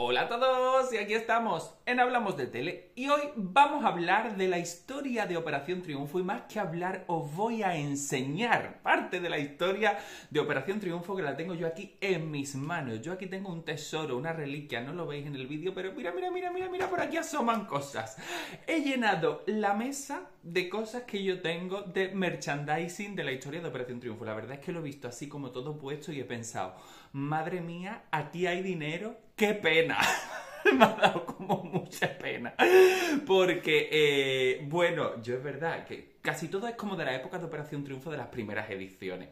Hola a todos y aquí estamos en Hablamos de Tele y hoy vamos a hablar de la historia de Operación Triunfo y más que hablar os voy a enseñar parte de la historia de Operación Triunfo que la tengo yo aquí en mis manos. Yo aquí tengo un tesoro, una reliquia, no lo veis en el vídeo, pero mira, mira, mira, mira, mira, por aquí asoman cosas. He llenado la mesa de cosas que yo tengo de merchandising de la historia de Operación Triunfo. La verdad es que lo he visto así como todo puesto y he pensado, madre mía, aquí hay dinero qué pena. Me ha dado como mucha pena. Porque, eh, bueno, yo es verdad que casi todo es como de la época de Operación Triunfo de las primeras ediciones.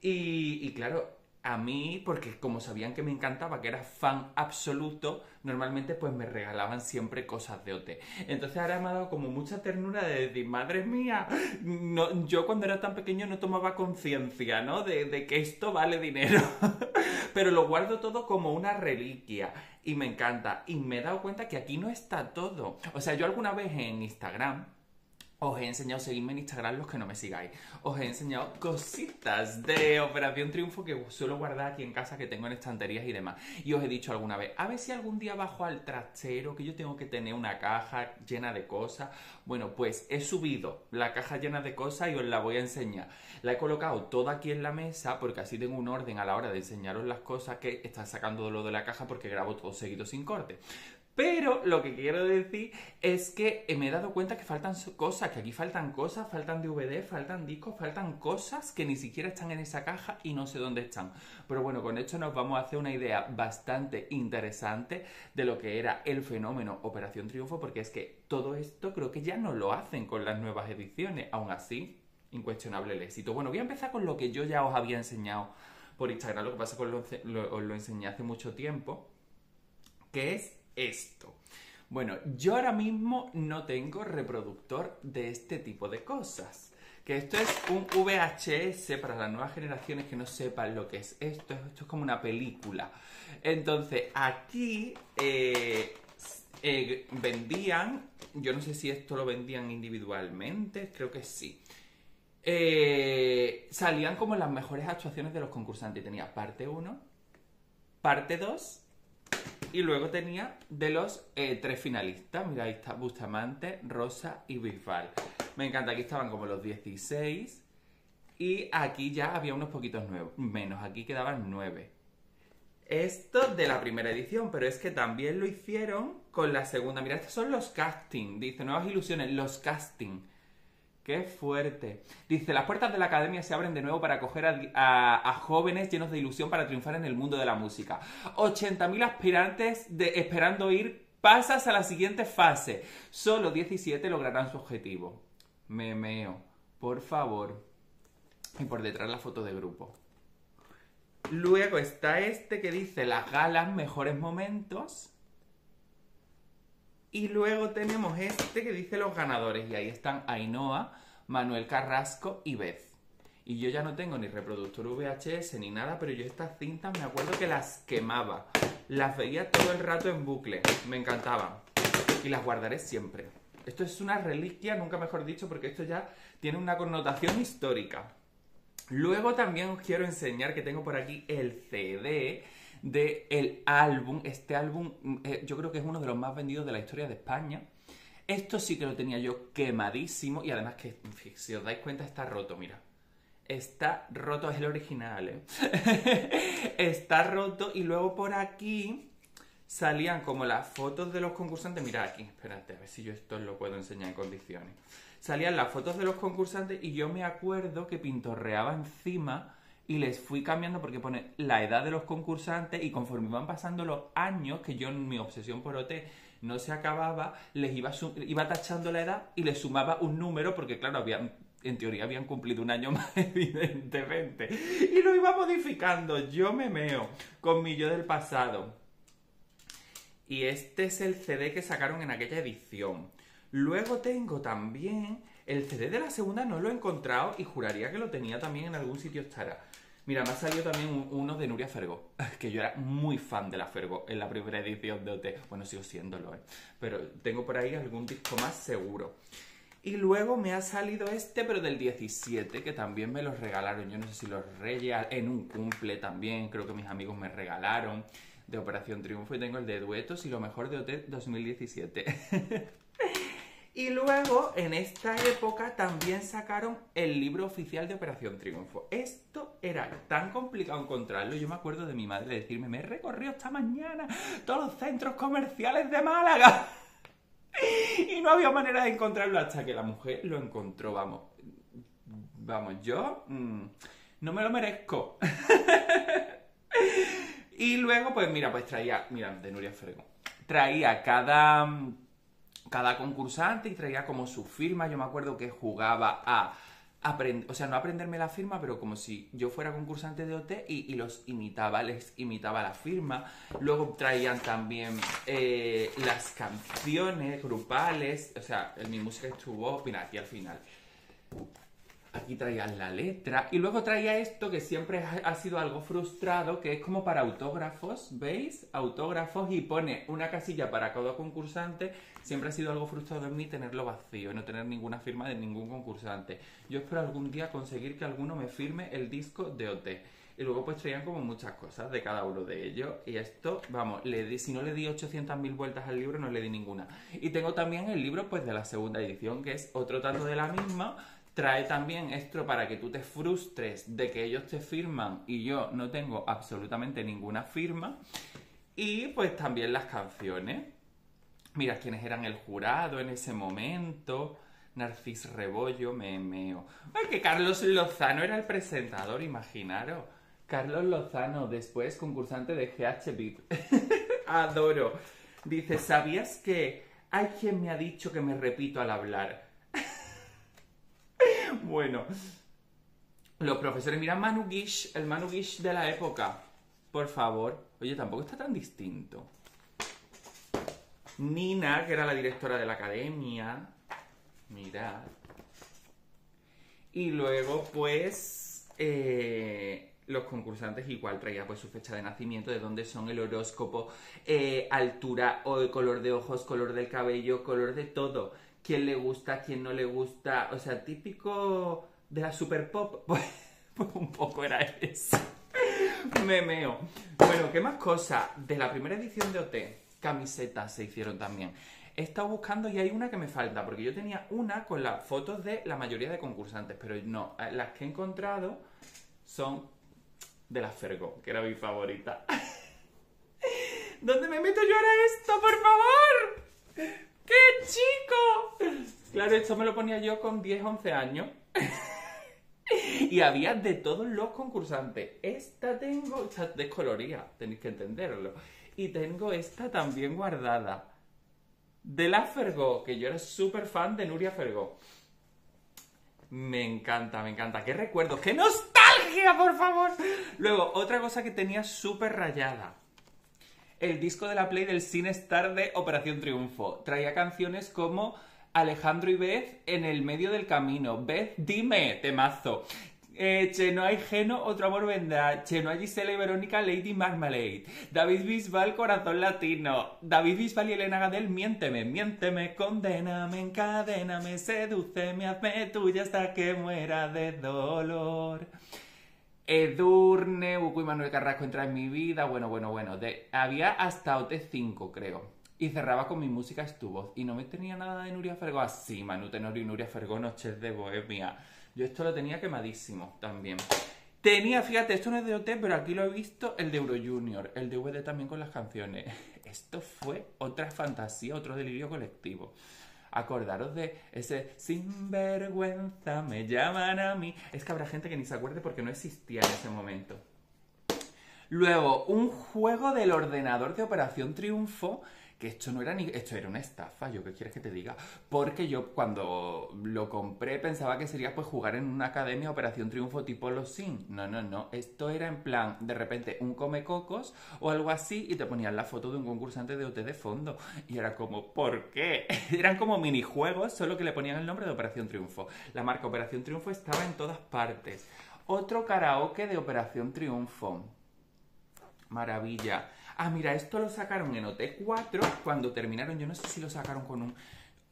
Y, y claro, a mí, porque como sabían que me encantaba, que era fan absoluto, normalmente pues me regalaban siempre cosas de OT. Entonces ahora me ha dado como mucha ternura de decir, madre mía, no, yo cuando era tan pequeño no tomaba conciencia, ¿no? De, de que esto vale dinero. Pero lo guardo todo como una reliquia y me encanta. Y me he dado cuenta que aquí no está todo. O sea, yo alguna vez en Instagram os he enseñado, seguirme en Instagram los que no me sigáis. Os he enseñado cositas de Operación Triunfo que suelo guardar aquí en casa, que tengo en estanterías y demás. Y os he dicho alguna vez, a ver si algún día bajo al trastero, que yo tengo que tener una caja llena de cosas. Bueno, pues he subido la caja llena de cosas y os la voy a enseñar. La he colocado toda aquí en la mesa, porque así tengo un orden a la hora de enseñaros las cosas que está sacando lo de la caja, porque grabo todo seguido sin corte. Pero lo que quiero decir es que me he dado cuenta que faltan cosas, que aquí faltan cosas, faltan DVD, faltan discos, faltan cosas que ni siquiera están en esa caja y no sé dónde están. Pero bueno, con esto nos vamos a hacer una idea bastante interesante de lo que era el fenómeno Operación Triunfo, porque es que todo esto creo que ya no lo hacen con las nuevas ediciones. Aún así, incuestionable el éxito. Bueno, voy a empezar con lo que yo ya os había enseñado por Instagram, lo que pasa es que os lo, lo enseñé hace mucho tiempo, que es esto. Bueno, yo ahora mismo no tengo reproductor de este tipo de cosas. Que esto es un VHS para las nuevas generaciones que no sepan lo que es esto. Esto es como una película. Entonces, aquí eh, eh, vendían, yo no sé si esto lo vendían individualmente, creo que sí. Eh, salían como las mejores actuaciones de los concursantes. Tenía parte 1, parte 2 y luego tenía de los eh, tres finalistas, mira, ahí está Bustamante, Rosa y Bisbal. Me encanta, aquí estaban como los 16 y aquí ya había unos poquitos nuevos, menos, aquí quedaban 9. Esto de la primera edición, pero es que también lo hicieron con la segunda. Mira, estos son los casting, dice Nuevas Ilusiones, los casting. ¡Qué fuerte! Dice, las puertas de la academia se abren de nuevo para acoger a, jóvenes llenos de ilusión para triunfar en el mundo de la música. 80.000 aspirantes de, esperando ir pasas a la siguiente fase. Solo 17 lograrán su objetivo. Memeo, por favor. Y por detrás la foto de grupo. Luego está este que dice las galas mejores momentos. Y luego tenemos este que dice los ganadores. Y ahí están Ainhoa, Manuel Carrasco y Beth. Y yo ya no tengo ni reproductor VHS ni nada, pero yo estas cintas me acuerdo que las quemaba. Las veía todo el rato en bucle. Me encantaban. Y las guardaré siempre. Esto es una reliquia, nunca mejor dicho, porque esto ya tiene una connotación histórica. Luego también os quiero enseñar que tengo por aquí el CD de el álbum. Este álbum mm, eh, yo creo que es uno de los más vendidos de la historia de España. Esto sí que lo tenía yo quemadísimo y además que, si os dais cuenta, está roto, mira. Está roto, es el original, ¿eh? está roto y luego por aquí salían como las fotos de los concursantes. Mira aquí, espérate, a ver si yo esto lo puedo enseñar en condiciones. Salían las fotos de los concursantes y yo me acuerdo que pintorreaba encima y les fui cambiando porque pone la edad de los concursantes y conforme iban pasando los años, que yo en mi obsesión por OT no se acababa, les iba, iba tachando la edad y les sumaba un número porque claro, habían, en teoría habían cumplido un año más evidentemente. Y lo iba modificando, yo me meo con mi yo del pasado. Y este es el CD que sacaron en aquella edición. Luego tengo también el CD de la segunda, no lo he encontrado y juraría que lo tenía también en algún sitio estará. Mira, me ha salido también uno de Nuria Fergo, que yo era muy fan de la Fergo en la primera edición de OT. Bueno, sigo siéndolo, ¿eh? Pero tengo por ahí algún disco más seguro. Y luego me ha salido este, pero del 17, que también me los regalaron. Yo no sé si los reyes en un cumple también, creo que mis amigos me regalaron. de Operación Triunfo y tengo el de duetos y lo mejor de OT 2017. y luego, en esta época, también sacaron el libro oficial de Operación Triunfo. Esto era tan complicado encontrarlo. Yo me acuerdo de mi madre decirme, me he recorrido esta mañana todos los centros comerciales de Málaga. y no había manera de encontrarlo hasta que la mujer lo encontró, vamos. Vamos, yo mm, no me lo merezco. y luego, pues mira, pues traía, mira, de Nuria Fergo. Traía cada, cada concursante y traía como su firma. Yo me acuerdo que jugaba a aprender, o sea, no aprenderme la firma, pero como si yo fuera concursante de OT y, los imitaba, les imitaba la firma. Luego traían también eh, las canciones grupales, o sea, mi música estuvo, mira, aquí al final. Aquí traían la letra. Y luego traía esto que siempre ha sido algo frustrado, que es como para autógrafos, ¿veis? Autógrafos y pone una casilla para cada concursante. Siempre ha sido algo frustrado en mí tenerlo vacío no tener ninguna firma de ningún concursante. Yo espero algún día conseguir que alguno me firme el disco de OT. Y luego pues traían como muchas cosas de cada uno de ellos. Y esto, vamos, le di, si no le di 800.000 vueltas al libro, no le di ninguna. Y tengo también el libro pues de la segunda edición, que es otro tanto de la misma, Trae también esto para que tú te frustres de que ellos te firman y yo no tengo absolutamente ninguna firma. Y pues también las canciones. Mira quiénes eran el jurado en ese momento. Narcis Rebollo, me meo. Ay, que Carlos Lozano era el presentador, imaginaros. Carlos Lozano, después concursante de GH Adoro. Dice, ¿sabías que hay quien me ha dicho que me repito al hablar? bueno. Los profesores, mira Manu Gish, el Manu Gish de la época. Por favor. Oye, tampoco está tan distinto. Nina, que era la directora de la academia. Mirad. Y luego, pues, eh, los concursantes igual traía pues su fecha de nacimiento, de dónde son el horóscopo, eh, altura o color de ojos, color del cabello, color de todo quién le gusta, quién no le gusta. O sea, típico de la super pop. Pues, pues un poco era eso. Me meo. Bueno, ¿qué más cosas? De la primera edición de OT, camisetas se hicieron también. He estado buscando y hay una que me falta, porque yo tenía una con las fotos de la mayoría de concursantes, pero no, eh, las que he encontrado son de la Fergo, que era mi favorita. ¿Dónde me meto yo ahora esto, por favor? ¡Qué chico! Claro, esto me lo ponía yo con 10, 11 años. y había de todos los concursantes. Esta tengo, esta descoloría, tenéis que entenderlo. Y tengo esta también guardada. De la Fergo, que yo era súper fan de Nuria Fergo. Me encanta, me encanta. ¡Qué recuerdos! ¡Qué nostalgia, por favor! Luego, otra cosa que tenía súper rayada el disco de la Play del Cine Star de Operación Triunfo. Traía canciones como Alejandro y Beth en el medio del camino. Beth, dime, temazo. Eh, che, no hay Geno, otro amor vendrá. Che, no hay Gisela y Verónica, Lady Marmalade. David Bisbal, corazón latino. David Bisbal y Elena Gadel, miénteme, miénteme, condéname, encadéname, sedúceme, hazme tuya hasta que muera de dolor. Edurne, Buku y Manuel Carrasco entra en mi vida. Bueno, bueno, bueno. De, había hasta OT5, creo. Y cerraba con mi música estuvo. Y no me tenía nada de Nuria Fergó. Así, ah, Manu Tenor y Nuria Fergó, Noches de Bohemia. Yo esto lo tenía quemadísimo también. Tenía, fíjate, esto no es de OT, pero aquí lo he visto, el de Euro Junior. El DVD también con las canciones. Esto fue otra fantasía, otro delirio colectivo. Acordaros de ese sinvergüenza, me llaman a mí. Es que habrá gente que ni se acuerde porque no existía en ese momento. Luego, un juego del ordenador de Operación Triunfo que esto no era ni. Esto era una estafa, yo qué quieres que te diga. Porque yo cuando lo compré pensaba que sería pues jugar en una academia Operación Triunfo tipo Los Sin. No, no, no. Esto era en plan, de repente, un come cocos o algo así y te ponían la foto de un concursante de OT de fondo. Y era como, ¿por qué? Eran como minijuegos, solo que le ponían el nombre de Operación Triunfo. La marca Operación Triunfo estaba en todas partes. Otro karaoke de Operación Triunfo. Maravilla. Ah, mira, esto lo sacaron en OT4 cuando terminaron. Yo no sé si lo sacaron con un.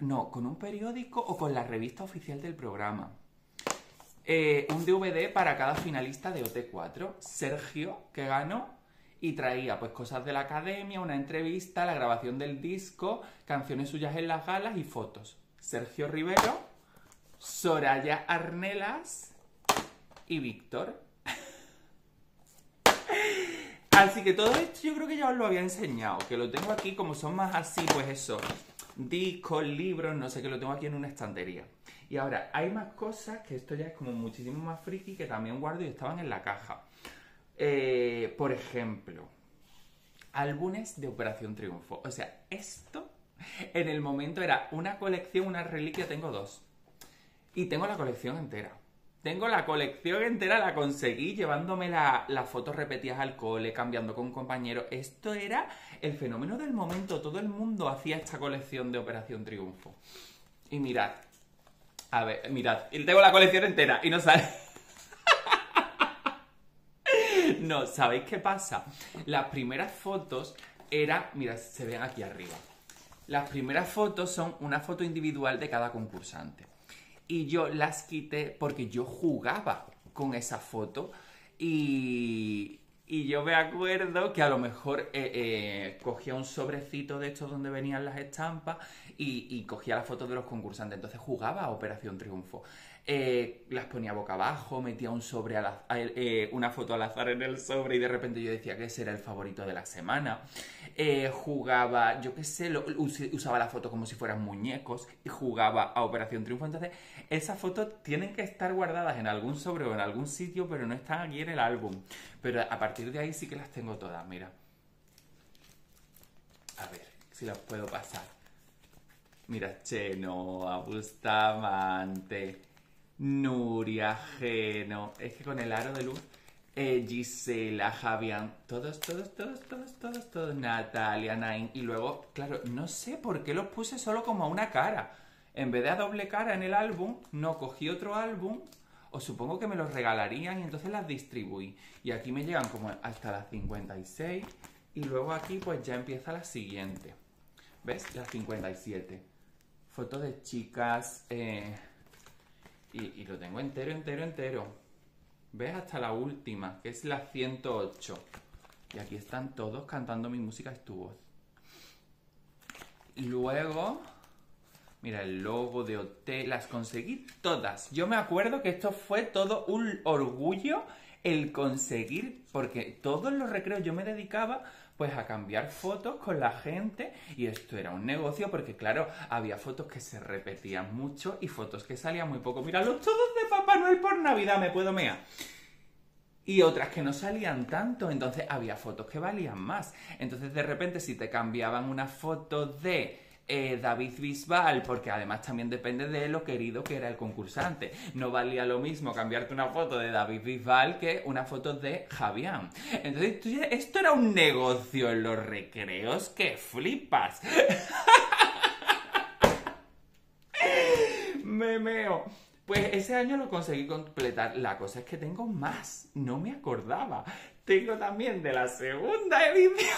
No, con un periódico o con la revista oficial del programa. Eh, un DVD para cada finalista de OT4. Sergio, que ganó. y traía pues cosas de la academia, una entrevista, la grabación del disco, canciones suyas en las galas y fotos. Sergio Rivero, Soraya Arnelas y Víctor. Así que todo esto yo creo que ya os lo había enseñado, que lo tengo aquí como son más así, pues eso, discos, libros, no sé, que lo tengo aquí en una estantería. Y ahora, hay más cosas que esto ya es como muchísimo más friki que también guardo y estaban en la caja. Eh, por ejemplo, álbumes de Operación Triunfo. O sea, esto en el momento era una colección, una reliquia, tengo dos. Y tengo la colección entera. Tengo la colección entera, la conseguí llevándome las fotos repetidas al cole, cambiando con compañeros. Esto era el fenómeno del momento. Todo el mundo hacía esta colección de Operación Triunfo. Y mirad. A ver, mirad. Tengo la colección entera y no sale. no, ¿sabéis qué pasa? Las primeras fotos era, mira, se ven aquí arriba. Las primeras fotos son una foto individual de cada concursante y yo las quité porque yo jugaba con esa foto y, y yo me acuerdo que a lo mejor eh, eh, cogía un sobrecito de estos donde venían las estampas y, cogía las fotos de los concursantes. Entonces jugaba a Operación Triunfo. Eh, las ponía boca abajo, metía un sobre a una foto al azar en el sobre y de repente yo decía que ese era el favorito de la semana. jugaba, yo qué sé, usaba la foto como si fueran muñecos y jugaba a Operación Triunfo. Entonces esas fotos tienen que estar guardadas en algún sobre o en algún sitio, pero no están aquí en el álbum. Pero a partir de ahí sí que las tengo todas, mira. A ver si las puedo pasar. Mira, Chenoa, Bustamante, Nuria, Geno. Es que con el aro de luz. Eh, Gisela, Javián, todos, todos, todos, todos, todos, todos, Natalia, Nain. Y luego, claro, no sé por qué los puse solo como a una cara. En vez de a doble cara en el álbum, no cogí otro álbum, o supongo que me los regalarían y entonces las distribuí. Y aquí me llegan como hasta las 56 y luego aquí pues ya empieza la siguiente. ¿Ves? Las 57. Fotos de chicas. Eh, y, lo tengo entero, entero, entero. ¿Ves? Hasta la última, que es la 108. Y aquí están todos cantando mi música es tu voz. Luego Mira, el logo de OT, las conseguí todas. Yo me acuerdo que esto fue todo un orgullo el conseguir, porque todos los recreos yo me dedicaba pues a cambiar fotos con la gente y esto era un negocio porque claro, había fotos que se repetían mucho y fotos que salían muy poco. Mira, los todos de Papá Noel por Navidad, me puedo mear. Y otras que no salían tanto, entonces había fotos que valían más. Entonces de repente si te cambiaban una foto de eh, David Bisbal, porque además también depende de lo querido que era el concursante. No valía lo mismo cambiarte una foto de David Bisbal que una foto de Javián. Entonces, esto era un negocio en los recreos que flipas. Me meo. Pues ese año lo conseguí completar. La cosa es que tengo más. No me acordaba. Tengo también de la segunda edición.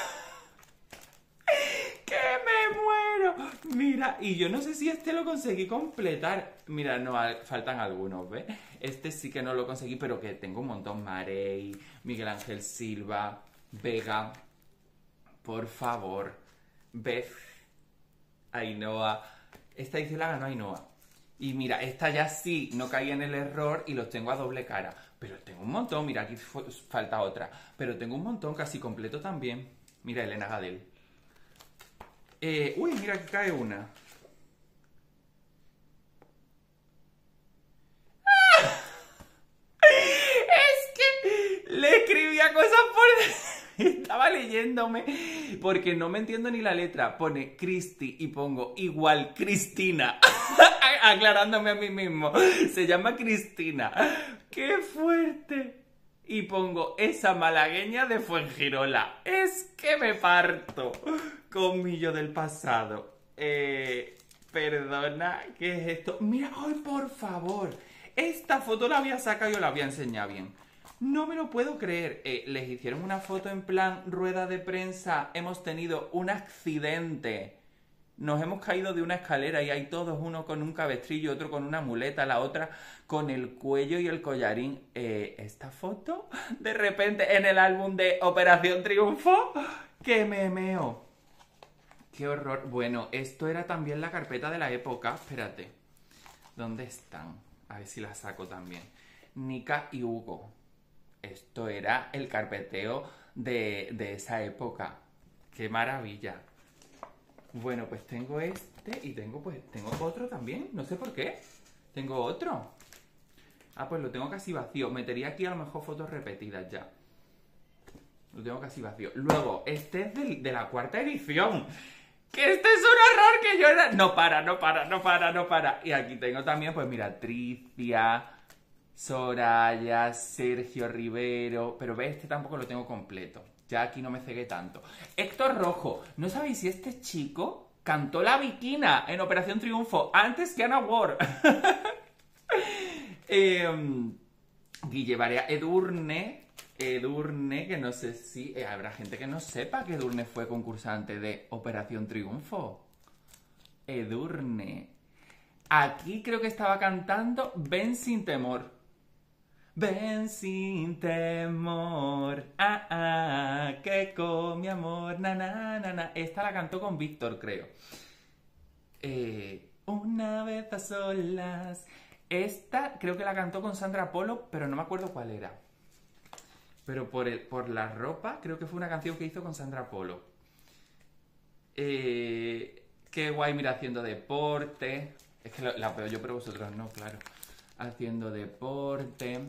Mira, y yo no sé si este lo conseguí completar. Mira, no, faltan algunos, ¿ves? Este sí que no lo conseguí, pero que tengo un montón. Marey, Miguel Ángel Silva, Vega. Por favor. Beth. Ainhoa. Esta dice la ganó Ainhoa. Y mira, esta ya sí no caí en el error y los tengo a doble cara. Pero tengo un montón, mira, aquí falta otra. Pero tengo un montón casi completo también. Mira, Elena Gadel. Eh, uy, mira que cae una. Es que le escribía cosas por... Estaba leyéndome porque no me entiendo ni la letra. Pone Cristi y pongo igual Cristina. Aclarándome a mí mismo. Se llama Cristina. ¡Qué fuerte! Y pongo esa malagueña de Fuengirola. Es que me parto con mi yo del pasado. Eh, perdona, ¿qué es esto? Mira, ay, por favor. Esta foto la había sacado y la había enseñado bien. No me lo puedo creer. Eh, les hicieron una foto en plan rueda de prensa. Hemos tenido un accidente. Nos hemos caído de una escalera y hay todos, uno con un cabestrillo, otro con una muleta, la otra con el cuello y el collarín. Eh, esta foto, de repente, en el álbum de Operación Triunfo, que me meo. Qué horror. Bueno, esto era también la carpeta de la época. Espérate. ¿Dónde están? A ver si la saco también. Nika y Hugo. Esto era el carpeteo de, de esa época. ¡Qué maravilla! Bueno, pues tengo este y tengo pues tengo otro también. No sé por qué. Tengo otro. Ah, pues lo tengo casi vacío. Metería aquí a lo mejor fotos repetidas ya. Lo tengo casi vacío. Luego, este es de la cuarta edición. Que este es un horror que yo era... No para, no para, no para, no para. Y aquí tengo también, pues mira, Tricia, Soraya, Sergio Rivero. Pero ve, este tampoco lo tengo completo. Ya aquí no me cegué tanto. Héctor Rojo. ¿No sabéis si este chico cantó la viquina en Operación Triunfo antes que Ana Ward? eh, Guille Barea Edurne. Edurne, que no sé si eh, habrá gente que no sepa que Edurne fue concursante de Operación Triunfo. Edurne. Aquí creo que estaba cantando Ven sin temor. Ven sin temor, ah, ah, que con mi amor, na. Esta la cantó con Víctor, creo. Eh, una vez a solas. Esta creo que la cantó con Sandra Polo, pero no me acuerdo cuál era. Pero por, por la ropa, creo que fue una canción que hizo con Sandra Polo. Eh, qué guay, mira, haciendo deporte. Es que la veo yo, pero vosotros no, claro haciendo deporte.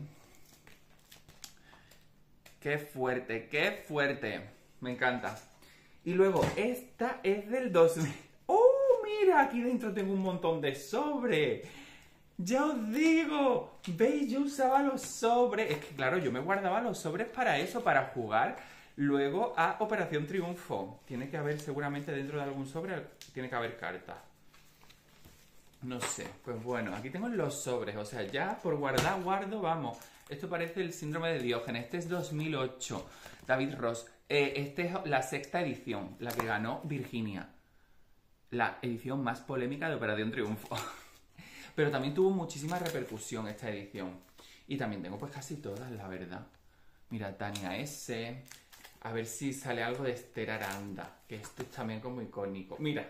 Qué fuerte, qué fuerte. Me encanta. Y luego, esta es del 2000. ¡Oh, mira! Aquí dentro tengo un montón de sobre. Ya os digo, veis, yo usaba los sobres. Es que claro, yo me guardaba los sobres para eso, para jugar luego a Operación Triunfo. Tiene que haber seguramente dentro de algún sobre, tiene que haber cartas. No sé, pues bueno, aquí tengo los sobres, o sea, ya por guardar, guardo, vamos. Esto parece el síndrome de Diógenes, este es 2008, David Ross. Eh, este es la sexta edición, la que ganó Virginia. La edición más polémica de Operación Triunfo. Pero también tuvo muchísima repercusión esta edición. Y también tengo pues casi todas, la verdad. Mira, Tania S. A ver si sale algo de Esther Aranda, que este es también como icónico. Mira,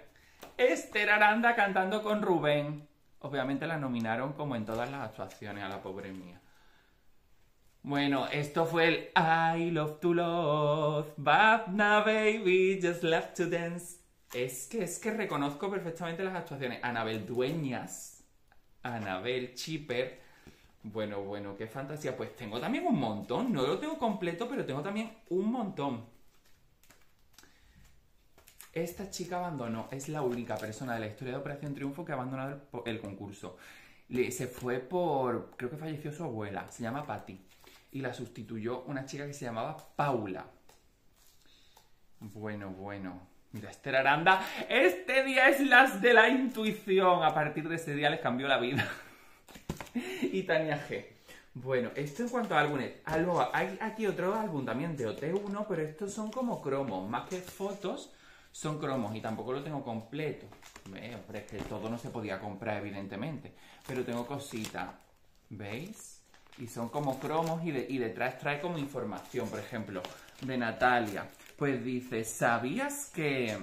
Esther Aranda cantando con Rubén. Obviamente la nominaron como en todas las actuaciones a la pobre mía. Bueno, esto fue el I love to love, Babna baby, just love to dance. Es que es que reconozco perfectamente las actuaciones. Anabel Dueñas, Anabel Chipper. Bueno, bueno, qué fantasía. Pues tengo también un montón. No lo tengo completo, pero tengo también un montón. Esta chica abandonó, es la única persona de la historia de Operación Triunfo que ha abandonado el, concurso. se fue por, creo que falleció su abuela, se llama Patty, y la sustituyó una chica que se llamaba Paula. Bueno, bueno. Mira, Esther Aranda, este día es las de la intuición. A partir de ese día les cambió la vida. y Tania G. Bueno, esto en cuanto a álbumes. hay aquí otro álbum también de OT1, pero estos son como cromos, más que fotos son cromos y tampoco lo tengo completo. hombre, es que todo no se podía comprar, evidentemente. Pero tengo cositas, ¿veis? Y son como cromos y, y detrás trae como información, por ejemplo, de Natalia. Pues dice, ¿sabías que...?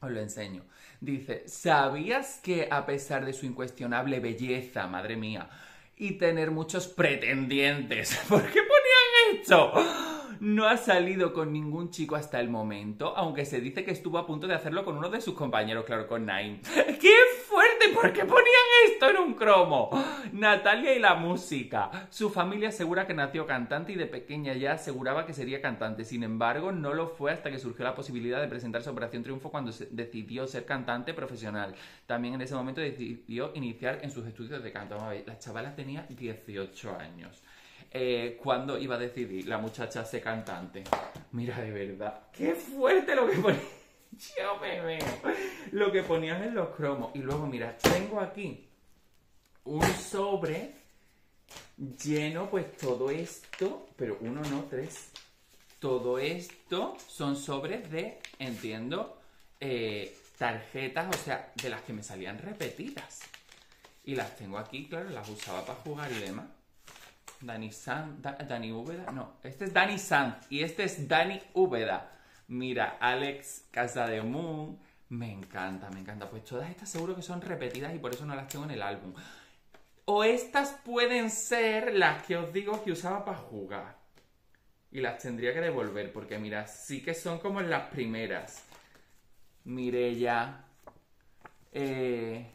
Os lo enseño. Dice, ¿sabías que a pesar de su incuestionable belleza, madre mía, y tener muchos pretendientes, ¿por qué ponían esto? No ha salido con ningún chico hasta el momento, aunque se dice que estuvo a punto de hacerlo con uno de sus compañeros, claro, con Nine. ¡Qué fuerte! ¿Por qué ponían esto en un cromo? Natalia y la música. Su familia asegura que nació cantante y de pequeña ya aseguraba que sería cantante. Sin embargo, no lo fue hasta que surgió la posibilidad de presentarse a Operación Triunfo cuando decidió ser cantante profesional. También en ese momento decidió iniciar en sus estudios de canto. La chavala tenía 18 años. Eh, cuando iba a decidir la muchacha ser cantante. Mira, de verdad, qué fuerte lo que ponía. Yo me veo. Lo que ponían en los cromos. Y luego, mira, tengo aquí un sobre lleno, pues todo esto, pero uno no, tres. Todo esto son sobres de, entiendo, eh, tarjetas, o sea, de las que me salían repetidas. Y las tengo aquí, claro, las usaba para jugar y demás. Dani San, Dani Úbeda, no, este es Dani Sanz y este es Dani Úbeda. Mira, Alex Casa de Moon, me encanta, me encanta. Pues todas estas seguro que son repetidas y por eso no las tengo en el álbum. O estas pueden ser las que os digo que usaba para jugar. Y las tendría que devolver porque mira, sí que son como las primeras. Mirella. Eh,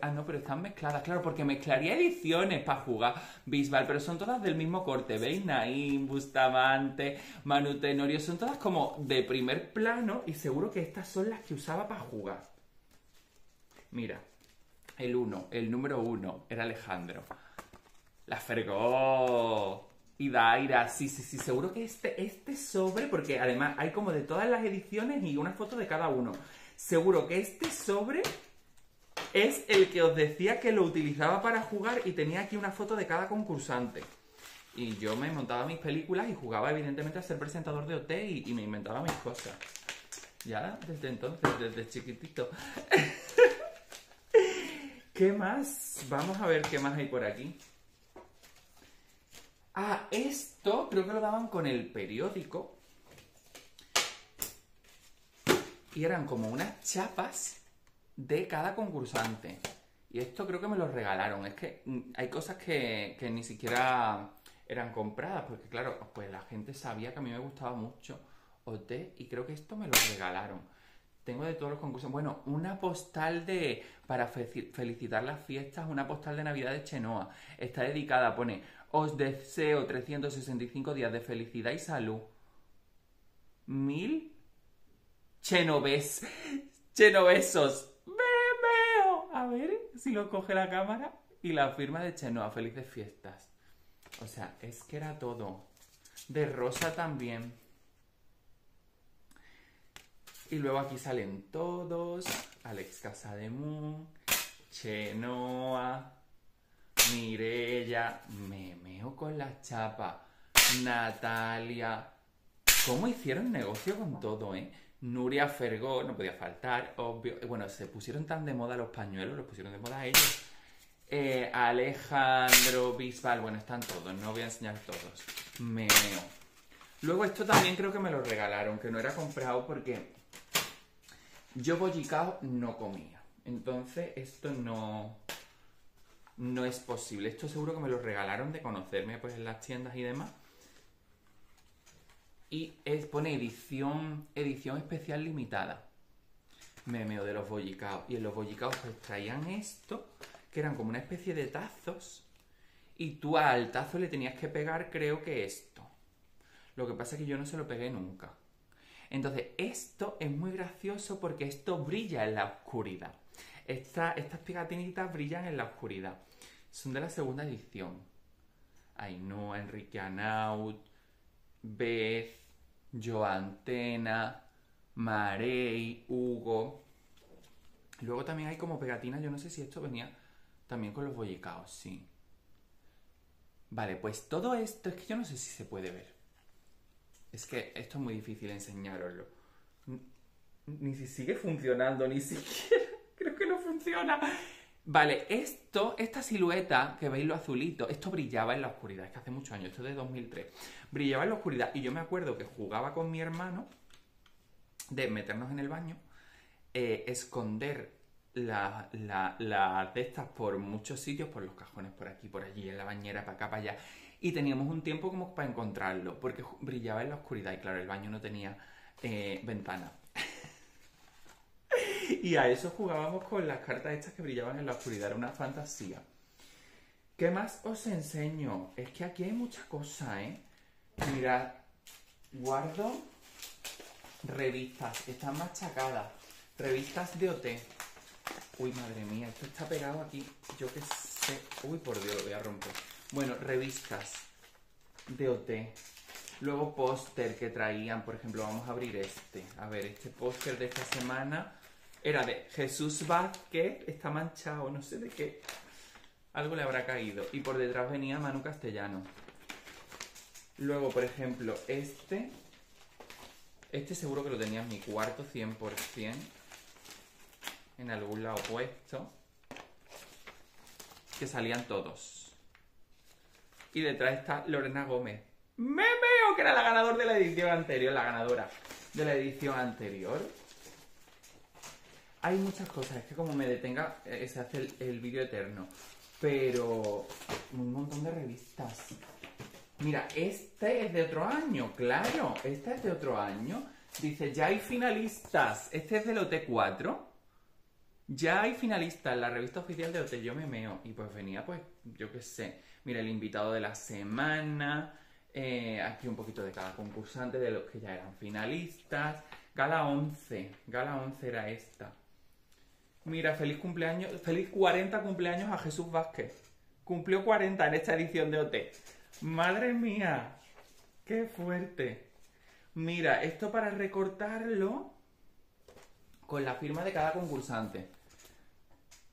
Ah, no, pero están mezcladas, claro, porque mezclaría ediciones para jugar Bisbal, pero son todas del mismo corte, ¿veis? Naim, Bustamante, Manu Tenorio, son todas como de primer plano y seguro que estas son las que usaba para jugar. Mira, el uno, el número uno era Alejandro. La Fergó. Y Daira, sí, sí, sí, seguro que este, este sobre, porque además hay como de todas las ediciones y una foto de cada uno. Seguro que este sobre es el que os decía que lo utilizaba para jugar y tenía aquí una foto de cada concursante. Y yo me montaba mis películas y jugaba evidentemente a ser presentador de OT y, me inventaba mis cosas. Ya desde entonces, desde chiquitito. ¿Qué más? Vamos a ver qué más hay por aquí. Ah, esto creo que lo daban con el periódico. Y eran como unas chapas de cada concursante. Y esto creo que me lo regalaron. Es que mm, hay cosas que, ni siquiera eran compradas, porque claro, pues la gente sabía que a mí me gustaba mucho OT y creo que esto me lo regalaron. Tengo de todos los concursos. Bueno, una postal de para felicitar las fiestas, una postal de Navidad de Chenoa. Está dedicada, pone, os deseo 365 días de felicidad y salud. Mil chenoves, chenovesos a ver si lo coge la cámara. Y la firma de Chenoa, felices fiestas. O sea, es que era todo. De rosa también. Y luego aquí salen todos. Alex Casademun, Chenoa, Mirella, Memeo con la chapa, Natalia. ¿Cómo hicieron negocio con todo, eh? Nuria Fergó, no podía faltar, obvio. Bueno, se pusieron tan de moda los pañuelos, los pusieron de moda ellos. Eh, Alejandro Bisbal, bueno, están todos, no voy a enseñar todos. Meo. Luego esto también creo que me lo regalaron, que no era comprado porque yo bollicao no comía. Entonces esto no, no es posible. Esto seguro que me lo regalaron de conocerme pues en las tiendas y demás y es, pone edición, edición especial limitada. Memeo de los bollicaos. Y en los bollicaos pues traían esto, que eran como una especie de tazos. Y tú al tazo le tenías que pegar, creo que esto. Lo que pasa es que yo no se lo pegué nunca. Entonces, esto es muy gracioso porque esto brilla en la oscuridad. estas pegatinitas brillan en la oscuridad. Son de la segunda edición. Ainhoa, Enrique Anaut, Beth, Joantena, Marey, Hugo. Luego también hay como pegatinas, yo no sé si esto venía también con los bollicaos, sí. Vale, pues todo esto es que yo no sé si se puede ver. Es que esto es muy difícil enseñaroslo. Ni si sigue funcionando, ni siquiera. Creo que no funciona. Vale, esto, esta silueta que veis lo azulito, esto brillaba en la oscuridad, es que hace muchos años, esto es de 2003, brillaba en la oscuridad y yo me acuerdo que jugaba con mi hermano de meternos en el baño, eh, esconder las la, de estas por muchos sitios, por los cajones, por aquí, por allí, en la bañera, para acá, para allá, y teníamos un tiempo como para encontrarlo, porque brillaba en la oscuridad y claro, el baño no tenía eh, ventana. y a eso jugábamos con las cartas estas que brillaban en la oscuridad, era una fantasía. ¿Qué más os enseño? Es que aquí hay mucha cosa, ¿eh? Mirad, guardo revistas, están machacadas, revistas de OT. Uy, madre mía, esto está pegado aquí, yo qué sé. Uy, por Dios, lo voy a romper. Bueno, revistas de OT. Luego póster que traían, por ejemplo, vamos a abrir este. A ver, este póster de esta semana era de Jesús Vázquez, está manchado, no sé de qué. Algo le habrá caído. Y por detrás venía Manu Castellano. Luego, por ejemplo, este. Este seguro que lo tenía en mi cuarto 100%. en algún lado puesto. Que salían todos. Y detrás está Lorena Gómez. ¡Me veo! Que era la ganadora de la edición anterior, la ganadora de la edición anterior. Hay muchas cosas, es que como me detenga, eh, se hace el, el vídeo eterno. Pero un montón de revistas. Mira, este es de otro año, claro, este es de otro año. Dice, ya hay finalistas. Este es del OT4. Ya hay finalistas la revista oficial de OT. Yo me meo. Y pues venía, pues, yo qué sé. Mira, el invitado de la semana. eh, aquí un poquito de cada concursante, de los que ya eran finalistas. Gala 11. Gala 11 era esta. Mira, feliz cumpleaños, feliz 40 cumpleaños a Jesús Vázquez. Cumplió 40 en esta edición de OT. Madre mía, qué fuerte. Mira, esto para recortarlo con la firma de cada concursante.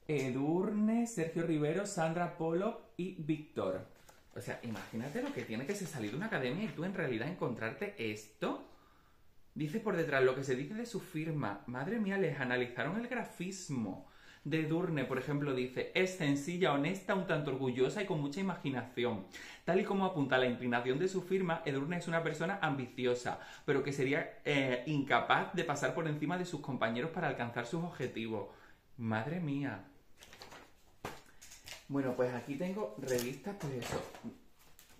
Edurne, Sergio Rivero, Sandra Polo y Víctor. O sea, imagínate lo que tiene que ser salir de una academia y tú en realidad encontrarte esto. Dice por detrás lo que se dice de su firma. Madre mía, les analizaron el grafismo. De Durne, por ejemplo, dice, es sencilla, honesta, un tanto orgullosa y con mucha imaginación. Tal y como apunta la inclinación de su firma, Edurne es una persona ambiciosa, pero que sería eh, incapaz de pasar por encima de sus compañeros para alcanzar sus objetivos. Madre mía. Bueno, pues aquí tengo revistas, pues eso,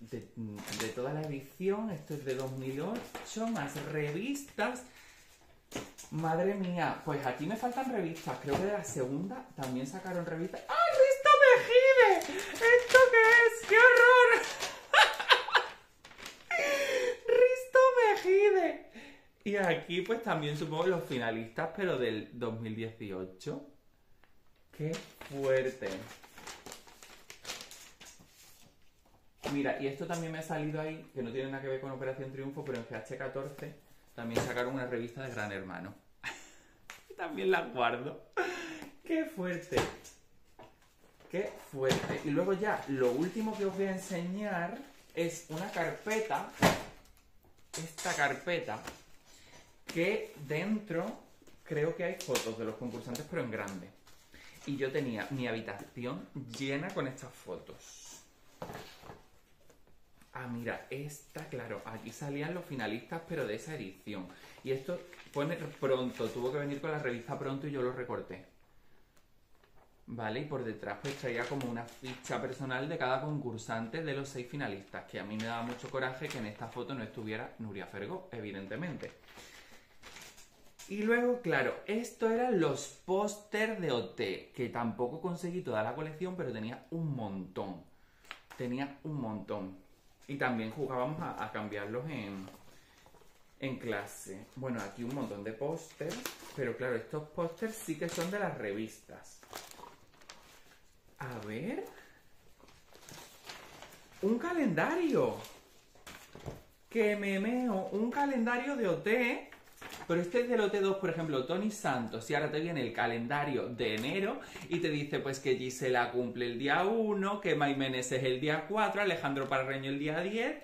de, toda la edición, esto es de 2008, más revistas. Madre mía, pues aquí me faltan revistas, creo que de la segunda también sacaron revistas. ¡Ah, Risto Mejide! ¿Esto qué es? ¡Qué horror! ¡Risto Mejide! Y aquí pues también supongo los finalistas, pero del 2018. ¡Qué fuerte! Mira, y esto también me ha salido ahí, que no tiene nada que ver con Operación Triunfo, pero en GH14 también sacaron una revista de Gran Hermano. también la guardo. ¡Qué fuerte! ¡Qué fuerte! Y luego ya, lo último que os voy a enseñar es una carpeta, esta carpeta, que dentro creo que hay fotos de los concursantes, pero en grande. Y yo tenía mi habitación llena con estas fotos. Ah, mira, esta, claro, aquí salían los finalistas, pero de esa edición. Y esto pone pronto, tuvo que venir con la revista pronto y yo lo recorté. Vale, y por detrás pues traía como una ficha personal de cada concursante de los seis finalistas, que a mí me daba mucho coraje que en esta foto no estuviera Nuria Fergo, evidentemente. Y luego, claro, esto eran los póster de OT, que tampoco conseguí toda la colección, pero tenía un montón. Tenía un montón. Y también jugábamos a, cambiarlos en, en clase. Bueno, aquí un montón de pósters, pero claro, estos pósters sí que son de las revistas. A ver. Un calendario. Que me meo. Un calendario de OT. Pero este es del OT2, por ejemplo, Tony Santos. Y ahora te viene el calendario de enero y te dice pues que Gisela cumple el día 1, que Maimenes es el día 4, Alejandro Parreño el día 10,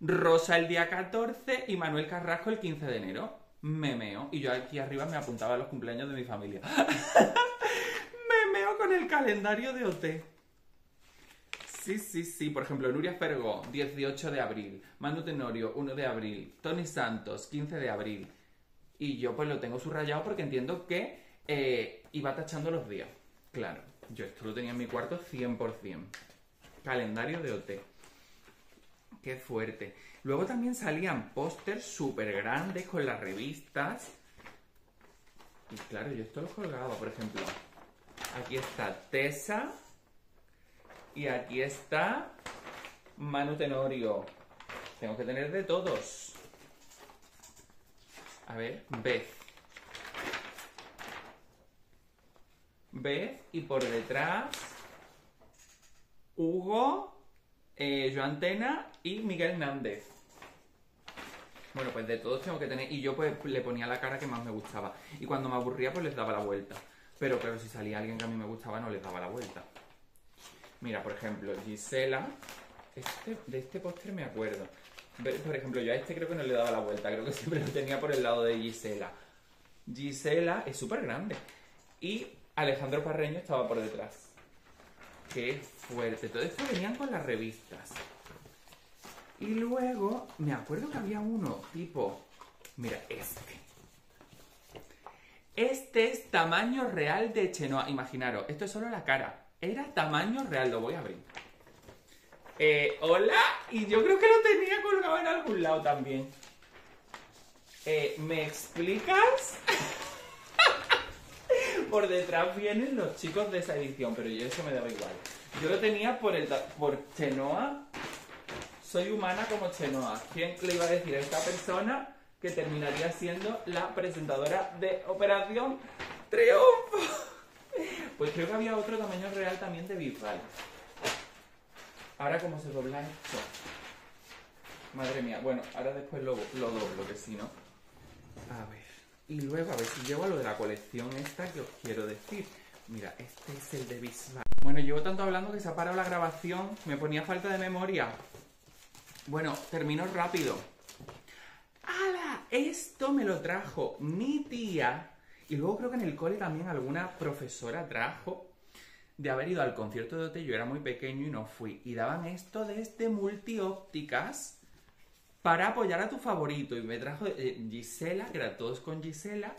Rosa el día 14 y Manuel Carrasco el 15 de enero. Me meo. Y yo aquí arriba me apuntaba a los cumpleaños de mi familia. me meo con el calendario de OT. Sí, sí, sí. Por ejemplo, Nuria Fergó, 18 de abril. Manu Tenorio, 1 de abril. Tony Santos, 15 de abril. Y yo pues lo tengo subrayado porque entiendo que eh, iba tachando los días. Claro, yo esto lo tenía en mi cuarto 100%. Calendario de OT. Qué fuerte. Luego también salían pósters súper grandes con las revistas. Y claro, yo esto lo colgaba, por ejemplo. Aquí está Tessa. Y aquí está Manu Tenorio. Tengo que tener de todos. A ver, Beth. Beth y por detrás Hugo, eh, Tena y Miguel Nández. Bueno, pues de todos tengo que tener. Y yo pues le ponía la cara que más me gustaba. Y cuando me aburría, pues les daba la vuelta. Pero claro, si salía alguien que a mí me gustaba, no les daba la vuelta. Mira, por ejemplo, Gisela. Este, de este póster me acuerdo. Por ejemplo, yo a este creo que no le daba la vuelta. Creo que siempre lo tenía por el lado de Gisela. Gisela es súper grande. y Alejandro Parreño estaba por detrás. Qué fuerte. Todo esto venían con las revistas. Y luego, me acuerdo que había uno, tipo, mira, este. Este es tamaño real de Chenoa. Imaginaros, esto es solo la cara. Era tamaño real, lo voy a abrir. Eh, hola, y yo creo que lo tenía colgado en algún lado también. Eh, ¿Me explicas? por detrás vienen los chicos de esa edición, pero yo eso me daba igual. Yo lo tenía por, el, por Chenoa. Soy humana como Chenoa. ¿Quién le iba a decir a esta persona que terminaría siendo la presentadora de Operación Triunfo? Pues creo que había otro tamaño real también de Bisbal. Ahora, ¿cómo se dobla esto? Madre mía. Bueno, ahora después lo, lo doblo, que si no. A ver. Y luego, a ver si llego a lo de la colección esta que os quiero decir. Mira, este es el de Bisbal. Bueno, llevo tanto hablando que se ha parado la grabación. Me ponía falta de memoria. Bueno, termino rápido. ¡Hala! Esto me lo trajo mi tía. Y luego creo que en el cole también alguna profesora trajo de haber ido al concierto de OT. Yo era muy pequeño y no fui. Y daban esto desde multiópticas para apoyar a tu favorito. Y me trajo eh, Gisela, que era todos con Gisela,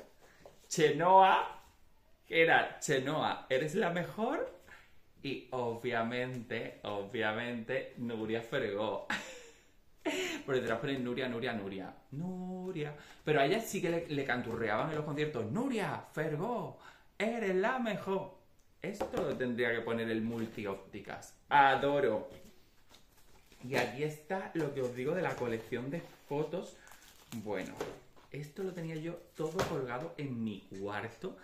Chenoa, que era Chenoa, eres la mejor. Y obviamente, obviamente, Nuria Fregó. Por detrás ponen Nuria, Nuria, Nuria. Nuria. Pero a ella sí que le, le canturreaban en los conciertos. Nuria, Fergó, eres la mejor. Esto lo tendría que poner el multiópticas. Adoro. Y aquí está lo que os digo de la colección de fotos. Bueno, esto lo tenía yo todo colgado en mi cuarto.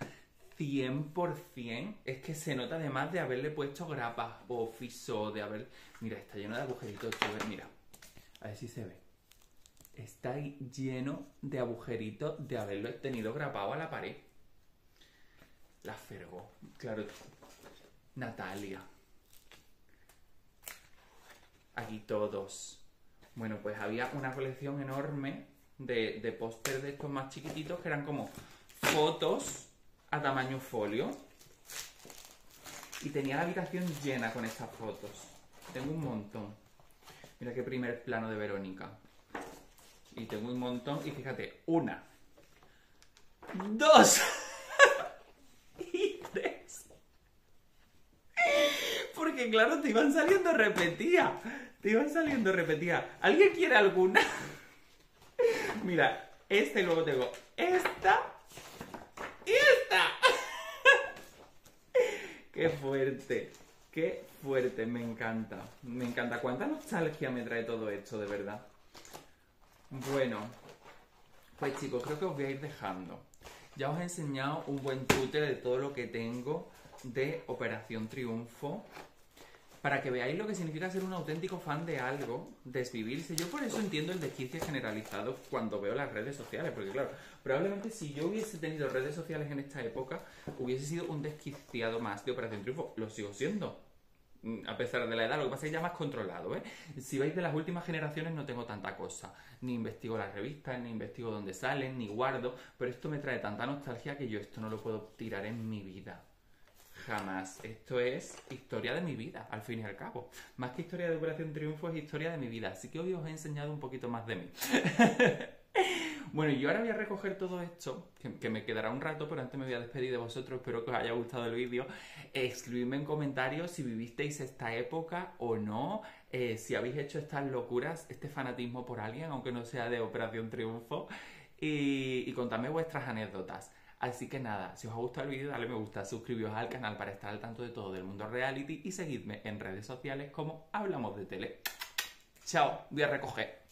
100%. Es que se nota además de haberle puesto grapas o fiso, de haber... Mira, está lleno de agujeritos, Mira, a ver si se ve. Está lleno de agujeritos de haberlo tenido grapado a la pared. La Fergo, claro. Natalia aquí todos. Bueno, pues había una colección enorme de, de póster de estos más chiquititos que eran como fotos a tamaño folio. Y tenía la habitación llena con estas fotos. Tengo un montón. Mira qué primer plano de Verónica. Y tengo un montón. Y fíjate, una. Dos. y tres. Porque claro, te iban saliendo repetidas. Te iban saliendo repetidas. ¿Alguien quiere alguna? Mira, este luego tengo esta y esta. Qué fuerte. Qué fuerte, me encanta. Me encanta. ¿Cuánta nostalgia me trae todo esto, de verdad? Bueno, pues chicos, creo que os voy a ir dejando. Ya os he enseñado un buen tute de todo lo que tengo de Operación Triunfo para que veáis lo que significa ser un auténtico fan de algo, desvivirse. Yo por eso entiendo el desquicio generalizado cuando veo las redes sociales, porque claro, probablemente si yo hubiese tenido redes sociales en esta época, hubiese sido un desquiciado más de Operación Triunfo. Lo sigo siendo, mm, a pesar de la edad, lo que pasa es que ya más controlado, ¿eh? Si veis de las últimas generaciones no tengo tanta cosa, ni investigo las revistas, ni investigo dónde salen, ni guardo, pero esto me trae tanta nostalgia que yo esto no lo puedo tirar en mi vida jamás. Esto es historia de mi vida, al fin y al cabo. Más que historia de Operación Triunfo, es historia de mi vida. Así que hoy os he enseñado un poquito más de mí. bueno, yo ahora voy a recoger todo esto, que, me quedará un rato, pero antes me voy a despedir de vosotros. Espero que os haya gustado el vídeo. escribidme en comentarios si vivisteis esta época o no. Eh, si habéis hecho estas locuras, este fanatismo por alguien, aunque no sea de Operación Triunfo. Y, y contadme vuestras anécdotas. Así que nada, si os ha gustado el vídeo, dale me gusta, suscribíos al canal para estar al tanto de todo del mundo reality y seguidme en redes sociales como Hablamos de Tele. Chao, voy a recoger.